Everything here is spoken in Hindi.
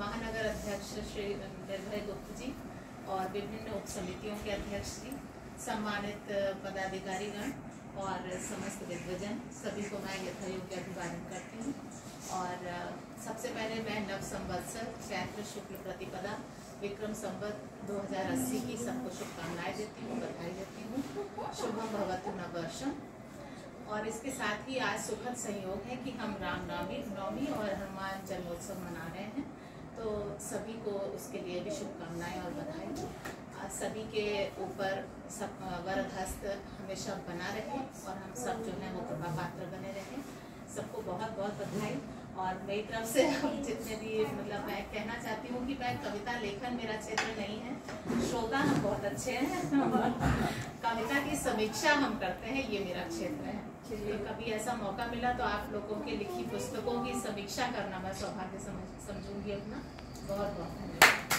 महानगर अध्यक्ष श्री निर्भय गुप्त जी और विभिन्न उप समितियों के अध्यक्ष जी, सम्मानित पदाधिकारीगण और समस्त विद्वजन सभी को मैं यथायोग्य अभिवादन करती हूँ। और सबसे पहले मैं नव संवत्सर चैत्र शुक्ल प्रतिपदा विक्रम संवत 2080 की सबको शुभकामनाएँ देती हूँ, बधाई देती हूँ। शुभम भवतु नववर्षम। और इसके साथ ही आज सुखद संयोग है कि हम राम नवमी नवमी और हनुमान जन्मोत्सव मना रहे हैं। तो सभी को उसके लिए भी शुभकामनाएँ और बधाई सभी के ऊपर सब वरदहस्त हमेशा बना रहे और हम सब जो है वो कृपा पात्र बने रहे। सबको बहुत बहुत बधाई और मेरी तरफ़ से हम जितने भी मतलब मैं कहना चाहती हूँ कि मैं कविता लेखन मेरा क्षेत्र नहीं है। श्रोता हम बहुत अच्छे हैं। कविता की समीक्षा हम करते हैं ये मेरा क्षेत्र है। तो कभी ऐसा मौका मिला तो आप लोगों के लिखी पुस्तकों की समीक्षा करना मैं सौभाग्य समझ समझूँगी अपना। बहुत बहुत